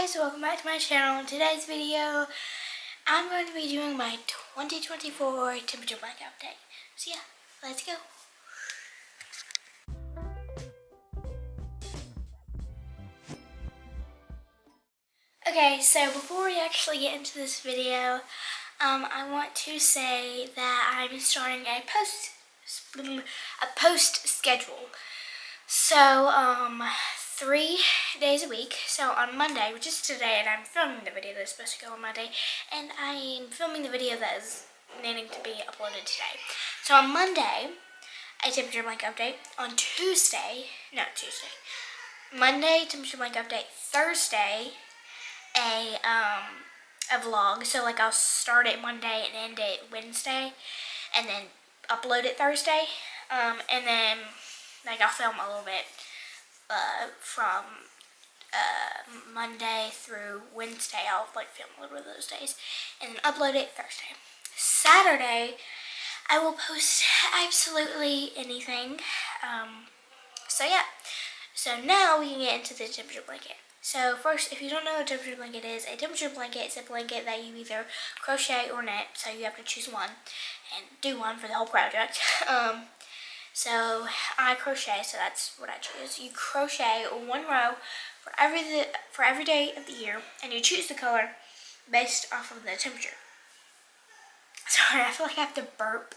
guys, welcome back to my channel. In today's video, I'm going to be doing my 2024 temperature blanket update. So yeah, let's go. Okay, so before we actually get into this video, um, I want to say that I'm starting a post a post schedule. So, um, three days a week. So on Monday, which is today, and I'm filming the video that's supposed to go on Monday, and I'm filming the video that is needing to be uploaded today. So on Monday, a temperature blank update. On Tuesday, not Tuesday, Monday, temperature blank update. Thursday, a, um, a vlog. So like I'll start it Monday and end it Wednesday, and then upload it Thursday. Um, and then like I'll film a little bit uh, from uh, Monday through Wednesday. I'll like film a little of those days and then upload it Thursday. Saturday, I will post absolutely anything. Um, so yeah. So now we can get into the temperature blanket. So first, if you don't know what a temperature blanket is, a temperature blanket is a blanket that you either crochet or knit, so you have to choose one and do one for the whole project. Um, so I crochet, so that's what I choose. You crochet one row for every the, for every day of the year, and you choose the color based off of the temperature. Sorry, I feel like I have to burp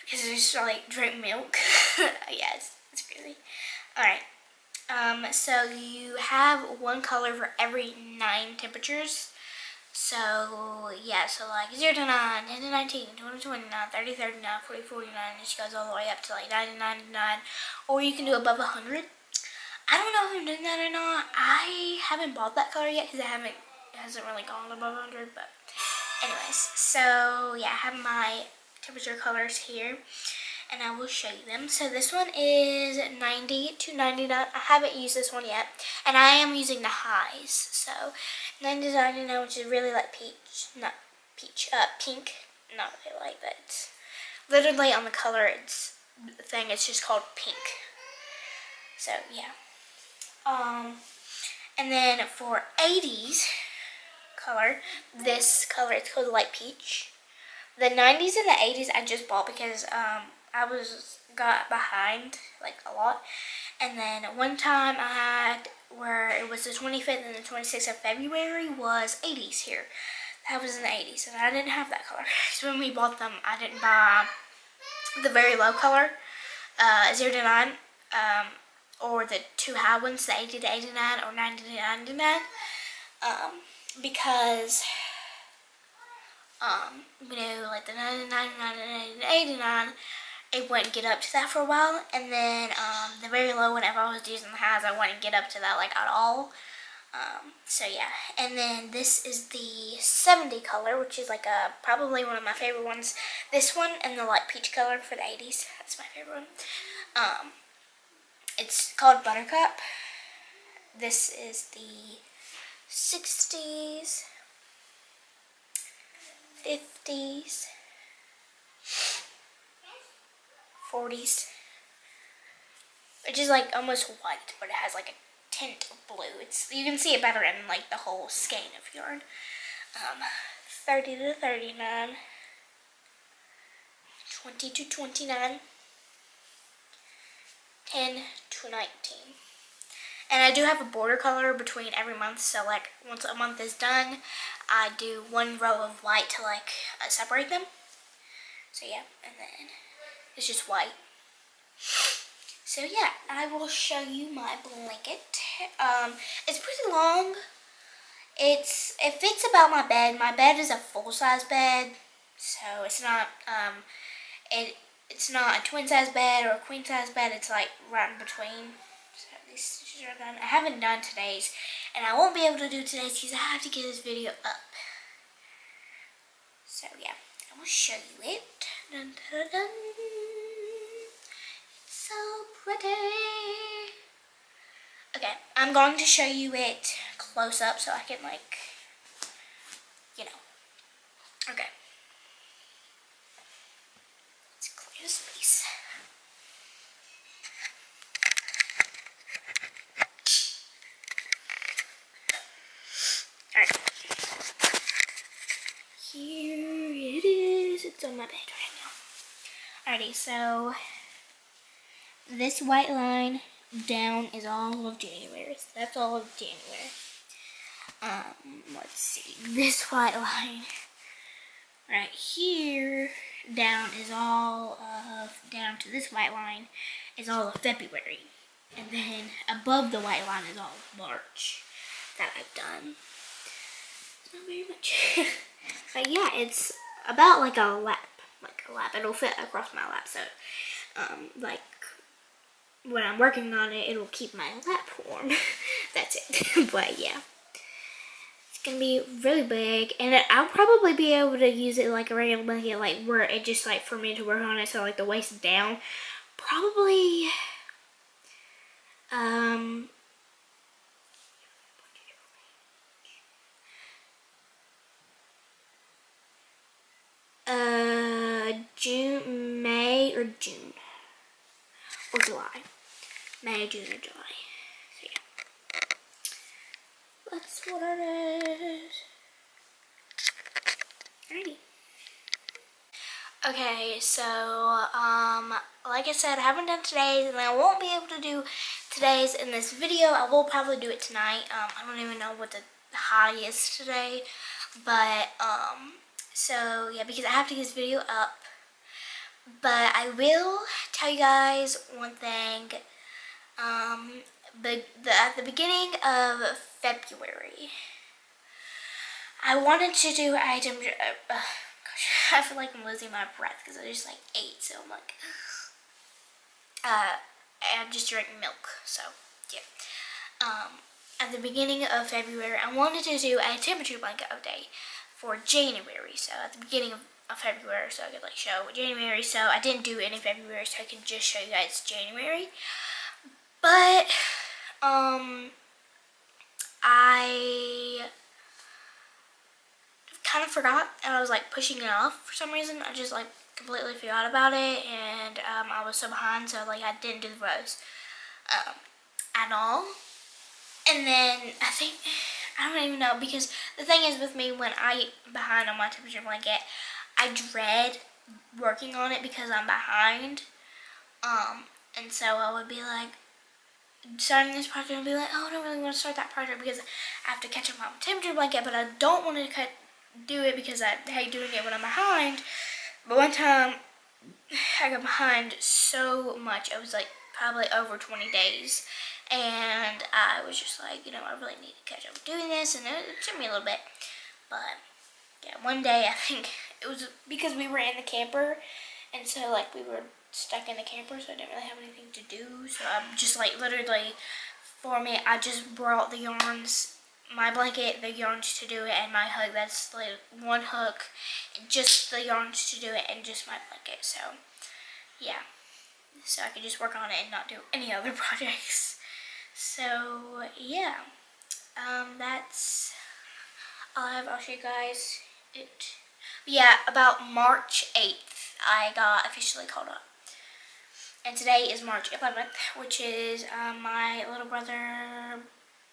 because I just like drink milk. yes, it's crazy. All right. Um, so you have one color for every nine temperatures. So, yeah, so like 0 to 9, 10 to 19, 20 to 29, 30 39, 40 49, and she goes all the way up to like 99 99, or you can do above 100. I don't know if I'm doing that or not. I haven't bought that color yet because I haven't, it hasn't really gone above 100, but anyways, so yeah, I have my temperature colors here and I will show you them. So this one is 90 to 99. I haven't used this one yet, and I am using the highs. So 90 to 99, which is really like peach, not peach, uh, pink, not really like that. Literally on the color it's thing, it's just called pink. So yeah. Um, and then for 80s color, this color, it's called light peach. The 90s and the 80s I just bought because um, I was got behind like a lot. And then one time I had where it was the 25th and the 26th of February was 80s here. That was in the 80s and I didn't have that color. So when we bought them, I didn't buy the very low color, uh, 0 to 9, um, or the two high ones, the 80 to 89 or 90 to 99, um, because um, you know, like the 99, 99, 89, it wouldn't get up to that for a while. And then um, the very low, whenever I was using the highs, I wouldn't get up to that like at all. Um, so yeah, and then this is the 70 color, which is like a probably one of my favorite ones. This one and the light peach color for the 80s. That's my favorite one. Um, it's called Buttercup. This is the 60s, 50s, 40s. Which is like almost white, but it has like a tint of blue. It's You can see it better in like the whole skein of yarn. Um, 30 to 39. 20 to 29. 10 to 19. And I do have a border color between every month, so like once a month is done, I do one row of white to like uh, separate them. So yeah, and then it's just white. So yeah, I will show you my blanket. Um, it's pretty long. It's it fits about my bed. My bed is a full size bed, so it's not um, it it's not a twin size bed or a queen size bed. It's like right in between. So these stitches are done. I haven't done today's, and I won't be able to do today's because I have to get this video up. So yeah, I will show you it. Dun, dun, dun so pretty. Okay, I'm going to show you it close up so I can like, you know. Okay. Let's clear this piece. Alright. Here it is. It's on my bed right now. Alrighty, so this white line down is all of January. So that's all of January. Um, let's see. This white line right here down is all of, down to this white line is all of February. And then above the white line is all of March that I've done. Not very much. but yeah, it's about like a lap. Like a lap. It'll fit across my lap. So, um, like, when I'm working on it, it'll keep my lap warm. That's it. but yeah. It's gonna be really big. And I'll probably be able to use it like a regular blanket, like where it just like for me to work on it. So like the waist down. Probably, um, uh, June, May or June. May, June, or July. So yeah, that's what it is. Alrighty. Okay, so, um, like I said, I haven't done today's, and I won't be able to do today's in this video. I will probably do it tonight. Um, I don't even know what the high is today, but, um, so, yeah, because I have to get this video up. But I will tell you guys one thing. Um, the, at the beginning of February, I wanted to do item. Uh, uh, gosh, I feel like I'm losing my breath because I just like ate, so I'm like, uh, I just drank milk, so yeah. Um, at the beginning of February, I wanted to do a temperature blanket update for January. So at the beginning of, of February, so I could like show January. So I didn't do any February, so I can just show you guys January. But um, I kind of forgot, and I was like pushing it off for some reason. I just like completely forgot about it, and um, I was so behind, so like I didn't do the rows um, at all. And then I think I don't even know because the thing is with me when I behind on my temperature blanket, I dread working on it because I'm behind. Um, and so I would be like starting this project and be like, oh, I don't really want to start that project because I have to catch up on my temperature blanket, but I don't want to cut, do it because I hate doing it when I'm behind. But one time I got behind so much, it was like probably over 20 days and I was just like, you know, I really need to catch up doing this, and it, it took me a little bit, but yeah, one day I think it was because we were in the camper, and so like we were stuck in the camper, so I didn't really have anything to do, so I'm just like literally, for me, I just brought the yarns, my blanket, the yarns to do it, and my hook, that's like one hook, just the yarns to do it, and just my blanket, so yeah, so I could just work on it and not do any other projects. So yeah, um, that's all I have. I'll show you guys it. Yeah, about March 8th, I got officially called up. And today is March 11th, which is um, my little brother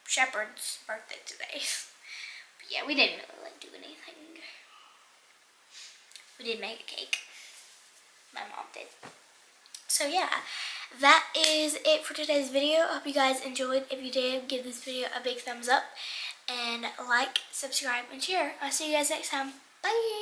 Shepard's birthday today. but yeah, we didn't really like do anything. We did make a cake. My mom did. So yeah, that is it for today's video. I hope you guys enjoyed. If you did, give this video a big thumbs up. And like, subscribe, and share. I'll see you guys next time. Bye!